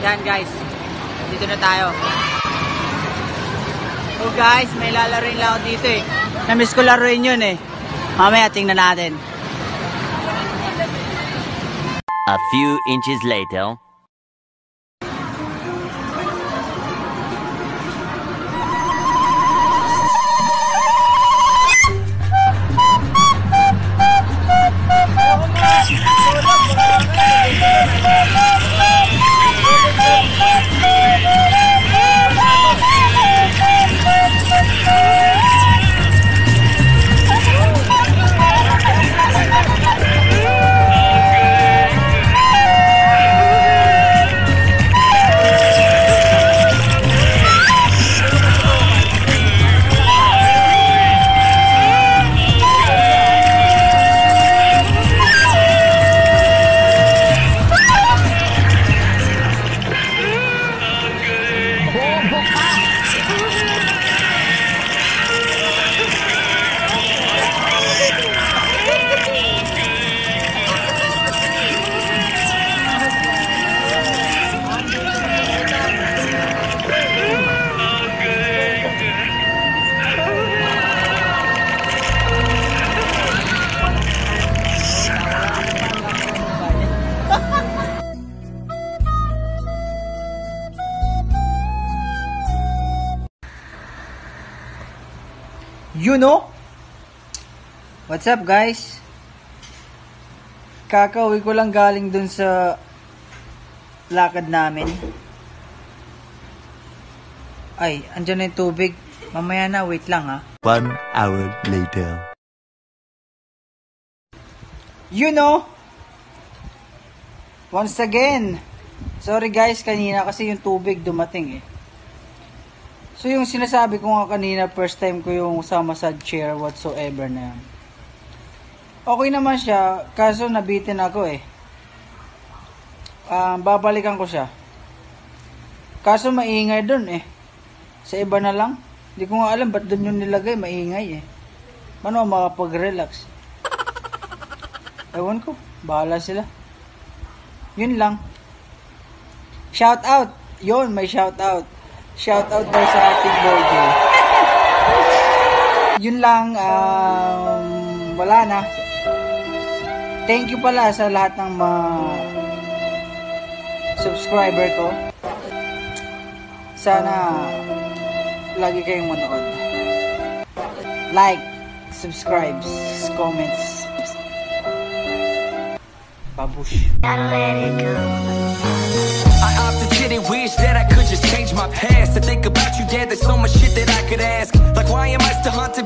Yan guys. Dito na tayo. So guys, may lalaroin lang ako dito eh. Na-miss ko laruin yun eh. Mamaya tingnan natin. A few inches later. You know? What's up guys? Kakauwi ko lang galing dun sa lakad namin. Ay, andyan na yung tubig. Mamaya na, wait lang ha. One hour later. You know? Once again. Sorry guys, kanina kasi yung tubig dumating eh. So yung sinasabi ko nga kanina, first time ko yung sa massage chair whatsoever na yan. Okay naman siya, kaso nabitin ako eh. Ah, babalikan ko siya. Kaso maingay dun eh. Sa iba na lang. Hindi ko nga alam ba't dun yung nilagay, maingay eh. Paano makapag-relax? Ewan ko, bahala sila. Yun lang. Shout out! Yun, may shout out. Shout out daw sa ating boy Joe. Yun lang, um, wala na. Thank you pala sa lahat ng mga subscriber ko. Sana lagi kayong manood. Like, subscribes, comments. Babush. I Like, why am I still haunted